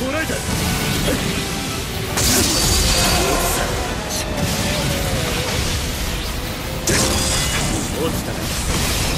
捕らえた。落ちたな